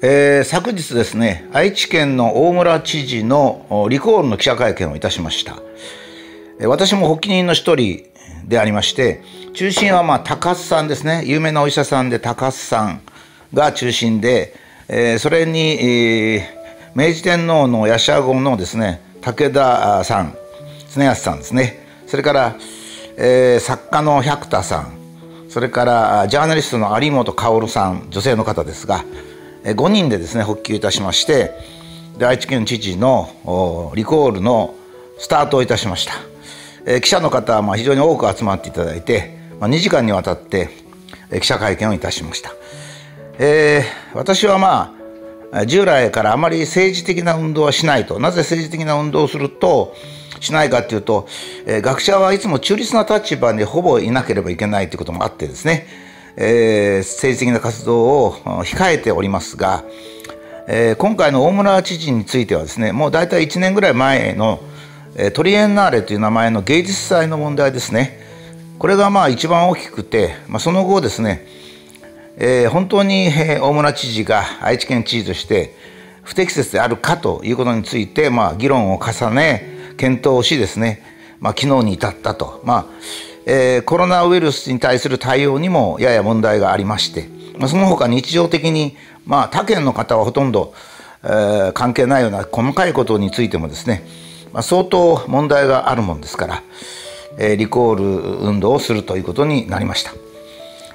えー、昨日ですね愛知県の大村知事のリコールの記者会見をいたしました。私も発起人の一人でありまして中心はまあ高須さんですね。有名なお医者さんで高須さんが中心で、えー、それに、えー、明治天皇のヤシャゴのですね武田さん常安さんですね。それから、えー、作家の百田さん。それからジャーナリストの有本薫さん女性の方ですが5人でですね復旧いたしましてで愛知県知事のリコールのスタートをいたしました、え記者の方はまあ非常に多く集まっていただいて、まあ、2時間にわたって記者会見をいたしました、えー、私はまあ従来からあまり政治的な運動はしないと。なぜ政治的な運動をするとしないかというと、え、学者はいつも中立な立場にほぼいなければいけないということもあってですね。えー、政治的な活動を控えておりますが、えー、今回の大村知事についてはですねもう大体1年ぐらい前の、トリエンナーレという名前の芸術祭の問題ですね。これがまあ一番大きくて、まあ、その後ですね、えー、本当に大村知事が愛知県知事として不適切であるかということについて、まあ、議論を重ね検討しですね、まあ、昨日に至ったと、まあえー、コロナウイルスに対する対応にもやや問題がありまして、まあ、その他日常的に、まあ、他県の方はほとんど、えー、関係ないような細かいことについてもですね、まあ、相当問題があるもんですから、えー、リコール運動をするということになりました。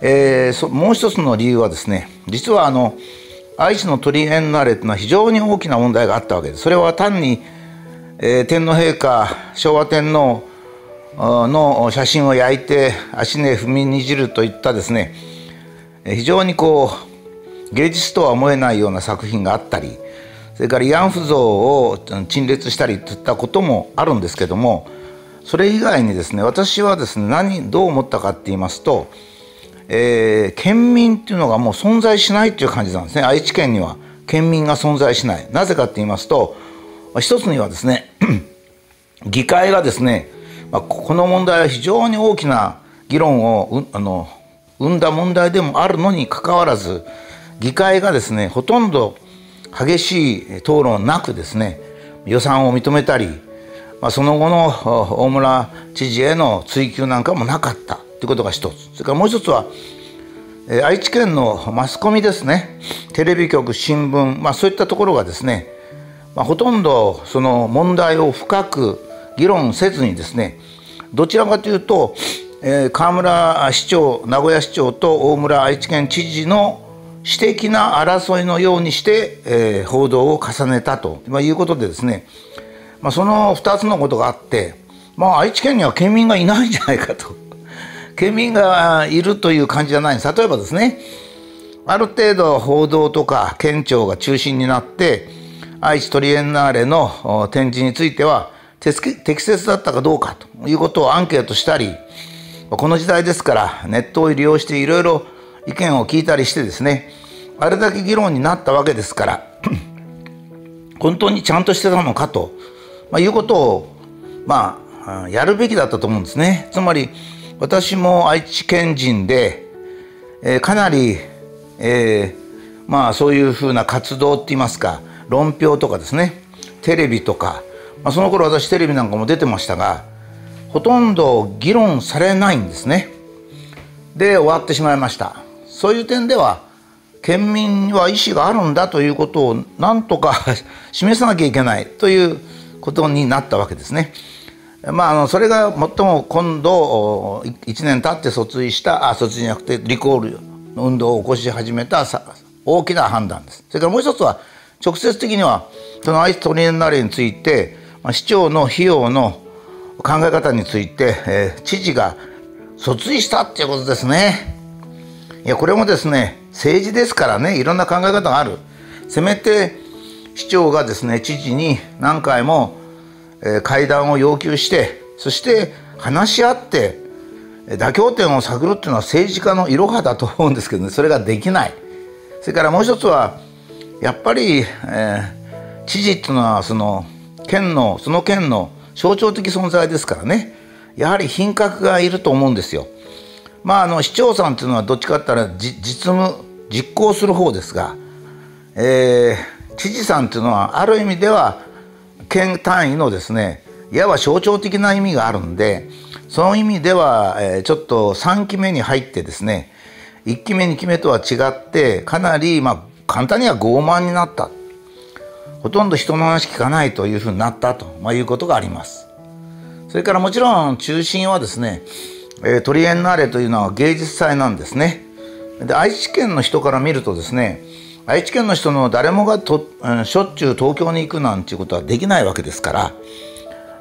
えー、もう一つの理由はですね実はあの愛知のトリエンナーレというのは非常に大きな問題があったわけですそれは単に、えー、天皇陛下昭和天皇の写真を焼いて足で踏みにじるといったですね非常にこう芸術とは思えないような作品があったりそれから慰安婦像を陳列したりといったこともあるんですけどもそれ以外にですね私はですね何どう思ったかって言いますと、えー、県民っていうのがもう存在しないっていう感じなんですね。愛知県には県民が存在しない。なぜかって言いますと一つにはですね 議会がですねまあ、この問題は非常に大きな議論をあの生んだ問題でもあるのにかかわらず議会がですねほとんど激しい討論なくですね予算を認めたり、まあ、その後の大村知事への追及なんかもなかった。ということが一つ。それからもう一つは愛知県のマスコミですね。テレビ局新聞、まあ、そういったところがですね、まあ、ほとんどその問題を深く議論せずにですねどちらかというと、えー、河村市長名古屋市長と大村愛知県知事の私的な争いのようにして、えー、報道を重ねたと、まあ、いうことでですね、まあ、その2つのことがあって、まあ、愛知県には県民がいないんじゃないかと。県民がいるという感じじゃないんです。例えばですねある程度報道とか県庁が中心になって愛知トリエンナーレの展示については適切だったかどうかということをアンケートしたりこの時代ですからネットを利用していろいろ意見を聞いたりしてですねあれだけ議論になったわけですから 本当にちゃんとしてたのかと、まあ、いうことをまあやるべきだったと思うんですね。つまり私も愛知県人で、えー、かなり、えー、まあそういうふうな活動って言いますか論評とかですねテレビとかまあ、その頃私テレビなんかも出てましたがほとんど議論されないんですねで終わってしまいましたそういう点では県民には意思があるんだということをなんとか 示さなきゃいけないということになったわけですね。まあ、あのそれが最も今度1年経って訴追したあ訴追じゃなくてリコールの運動を起こし始めた大きな判断です。それからもう一つは直接的にはそのアイストリエンナーレについて市長の費用の考え方について、えー、知事が訴追したっていうことですね。いやこれもですね政治ですからねいろんな考え方がある。せめて市長がですね知事に何回も、えー、会談を要求してそして話し合って妥協点を探るっていうのは政治家のいろはだと思うんですけどねそれができない。それからもう一つはやっぱり、えー、知事っていうのはその県のその県の象徴的存在ですからねやはり品格がいると思うんですよ。まああの市長さんっていうのはどっちかって言ったら実務実行する方ですがえー、知事さんっていうのはある意味では県単位のですねいわば象徴的な意味があるんでその意味では、えー、ちょっと3期目に入ってですね1期目2期目とは違ってかなりまあ簡単には傲慢になったほとんど人の話聞かないというふうになったと、まあ、いうことがあります。それからもちろん中心はですね、えー、トリエンナーレというのは芸術祭なんですね。で愛知県の人から見るとですね愛知県の人の誰もがと、うん、しょっちゅう東京に行くなんていうことはできないわけですから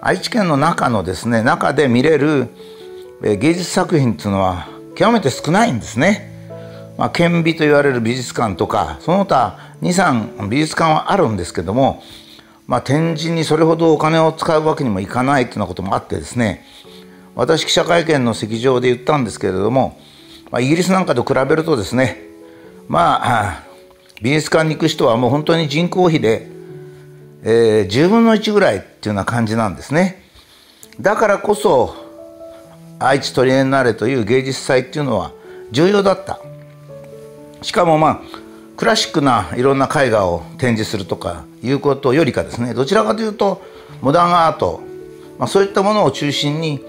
愛知県の中のですね中で見れる、えー、芸術作品っていうのは極めて少ないんですね。まあ、県美と言われる美術館とかその他23美術館はあるんですけども、まあ、展示にそれほどお金を使うわけにもいかないというようなこともあってですね私記者会見の席上で言ったんですけれども、まあ、イギリスなんかと比べるとですねまあ美術館に行く人はもう本当に人口比で、えー、10分の1ぐらいっていうような感じなんですね。だからこそ愛知トリエンナーレという芸術祭っていうのは重要だったしかもまあクラシックないろんな絵画を展示するとかいうことよりかですねどちらかというとモダンアート、まあ、そういったものを中心に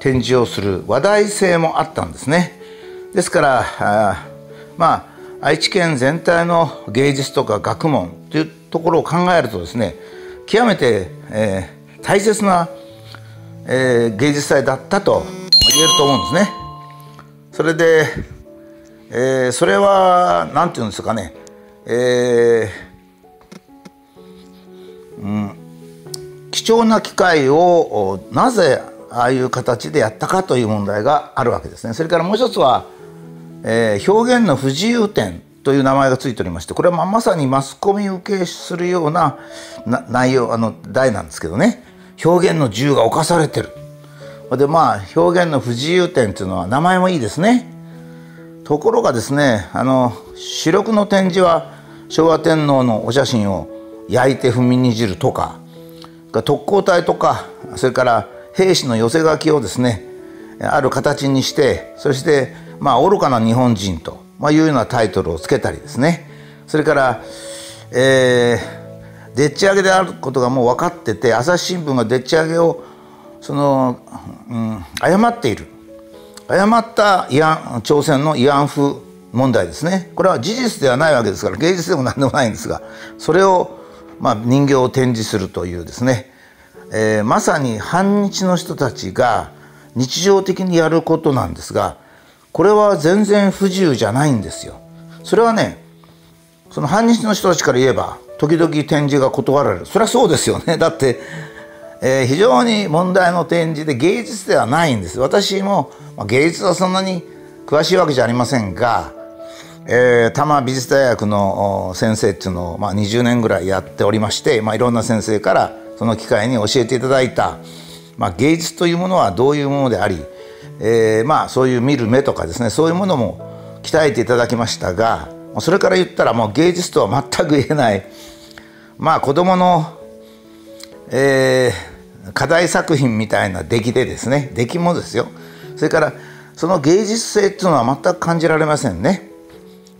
展示をする話題性もあったんですね。ですからあまあ愛知県全体の芸術とか学問というところを考えるとですね極めて、えー、大切な、えー、芸術祭だったと言えると思うんですね。それでえー、それは何て言うんですかね、えー、うん、貴重な機会をなぜああいう形でやったかという問題があるわけですね。それからもう一つは、えー、表現の不自由点という名前がついておりましてこれはまさにマスコミ受けするような内容あの題なんですけどね表現の自由が侵されてる。でまあ表現の不自由点というのは名前もいいですね。ところがですねあの主力の展示は昭和天皇のお写真を焼いて踏みにじるとか特攻隊とかそれから兵士の寄せ書きをですねある形にしてそしてまあ愚かな日本人と、まあ、いうようなタイトルをつけたりですね。それから、えー、でっち上げであることがもう分かってて朝日新聞がでっち上げをその、うん、誤っている。誤った慰安朝鮮の慰安婦問題ですね。これは事実ではないわけですから芸術でも何でもないんですがそれを、まあ、人形を展示するというですね、えー、まさに反日の人たちが日常的にやることなんですがこれは全然不自由じゃないんですよ。それはねその反日の人たちから言えば時々展示が断られる。それはそうですよね。だってえー、非常に問題の展示で芸術ではないんです。私も、まあ、芸術はそんなに詳しいわけじゃありませんが、えー、多摩美術大学の先生っていうのを、まあ、20年ぐらいやっておりまして、まあ、いろんな先生からその機会に教えていただいた、まあ、芸術というものはどういうものであり、えー、まあそういう見る目とかですねそういうものも鍛えていただきましたがそれから言ったらもう芸術とは全く言えない。まあ子供のえー、課題作品みたいな出来でですね出来もですよ。それからその芸術性っていうのは全く感じられませんね。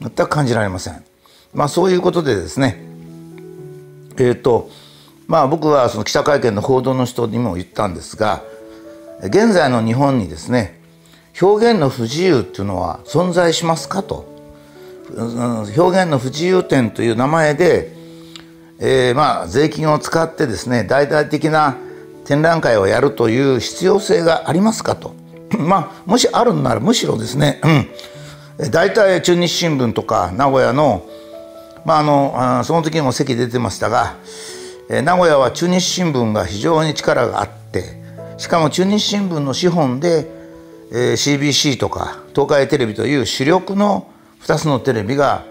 全く感じられません。まあそういうことでですねえっ、ー、とまあ僕はその記者会見の報道の人にも言ったんですが現在の日本にですね表現の不自由っていうのは存在しますかと。表現の不自由点という名前でえー、まあ税金を使ってですね大々的な展覧会をやるという必要性がありますかと。まあもしあるんならむしろですね、うん、大体中日新聞とか名古屋のまああのあその時も席出てましたが、えー、名古屋は中日新聞が非常に力があってしかも中日新聞の資本で、えー、CBC とか東海テレビという主力の2つのテレビが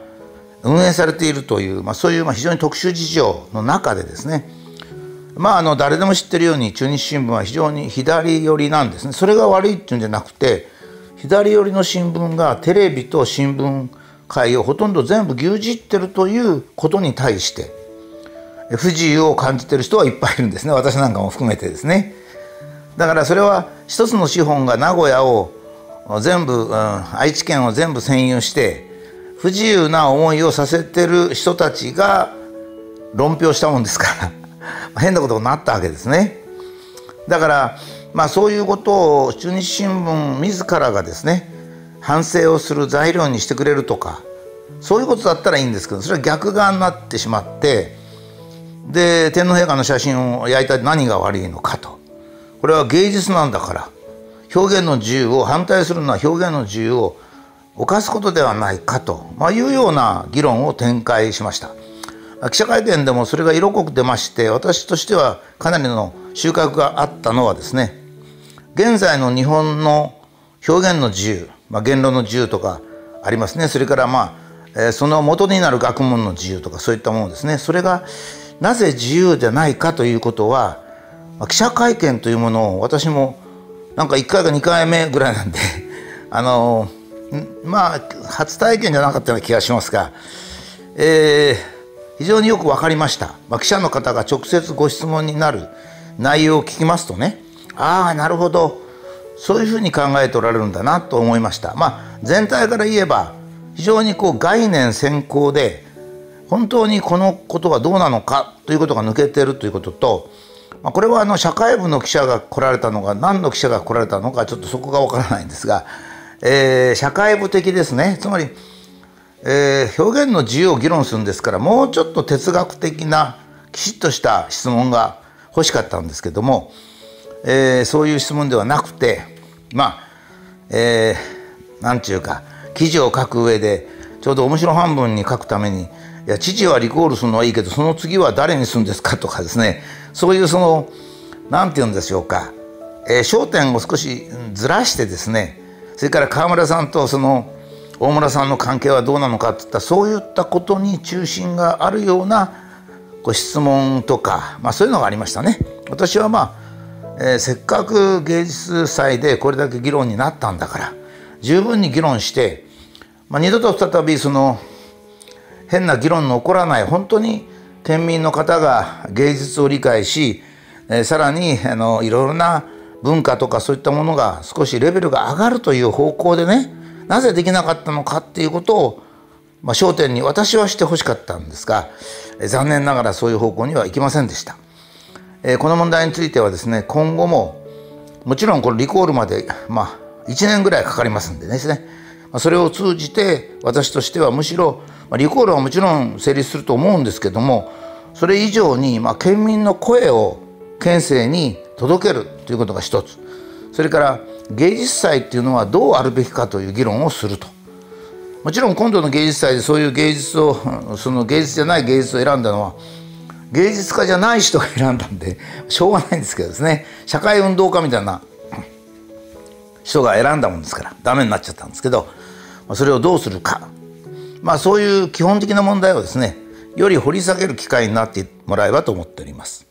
運営されているという、まあ、そういうまあ非常に特殊事情の中でですねまああの誰でも知ってるように中日新聞は非常に左寄りなんですね。それが悪いっていうんじゃなくて左寄りの新聞がテレビと新聞界をほとんど全部牛耳ってるということに対して不自由を感じてる人はいっぱいいるんですね。私なんかも含めてですね。だからそれは一つの資本が名古屋を全部、うん、愛知県を全部占有して不自由な思いをさせてる人たちが論評したもんですから。変なことになったわけですね。だからまあそういうことを中日新聞自らがですね反省をする材料にしてくれるとかそういうことだったらいいんですけどそれは逆側になってしまってで天皇陛下の写真を焼いた何が悪いのかとこれは芸術なんだから表現の自由を反対するのは表現の自由を犯すことではないかと、まあ、いうような議論を展開しました記者会見でもそれが色濃く出まして私としてはかなりの収穫があったのはですね現在の日本の表現の自由、まあ、言論の自由とかありますね。それからまあ、その元になる学問の自由とかそういったものですね。それがなぜ自由でないかということは記者会見というものを私もなんか1回か2回目ぐらいなんで あのまあ初体験じゃなかったような気がしますが、えー、非常によく分かりました、まあ、記者の方が直接ご質問になる内容を聞きますとね。ああなるほど。そういうふうに考えておられるんだなと思いました。まあ全体から言えば非常にこう概念先行で本当にこのことがどうなのかということが抜けているということと、まあ、これはあの社会部の記者が来られたのか何の記者が来られたのかちょっとそこがわからないんですが、えー、社会部的ですね。つまり、えー、表現の自由を議論するんですからもうちょっと哲学的なきちっとした質問が欲しかったんですけども、えー、そういう質問ではなくてまあえー、なんちゅうか記事を書く上でちょうど面白半分に書くためにいや知事はリコールするのはいいけどその次は誰にするんですかとかですねそういうその何て言うんでしょうか、えー、焦点を少しずらしてですねそれから川村さんとその大村さんの関係はどうなのかっていったそういったことに中心があるようなご質問とか、まあ、そういうのがありましたね。私はまあ、えー、せっかく芸術祭でこれだけ議論になったんだから十分に議論して、まあ、二度と再びその変な議論の起こらない本当に県民の方が芸術を理解し、えー、さらにあのいろいろな文化とかそういったものが少しレベルが上がるという方向でねなぜできなかったのかっていうことを、まあ、焦点に私はしてほしかったんですが、残念ながらそういう方向にはいきませんでした。えー、この問題についてはですね今後ももちろんこのリコールまでまあ1年ぐらいかかりますんでですねそれを通じて私としてはむしろリコールはもちろん成立すると思うんですけどもそれ以上に、まあ、県民の声を県政に届けるということが一つそれから芸術祭っていうのはどうあるべきかという議論をすると。もちろん今度の芸術祭でそういう芸術を その芸術じゃない芸術を選んだのは芸術家じゃない人が選んだんでしょうがないんですけどですね。社会運動家みたいな 人が選んだもんですからダメになっちゃったんですけどそれをどうするか。まあそういう基本的な問題をですねより掘り下げる機会になってもらえばと思っております。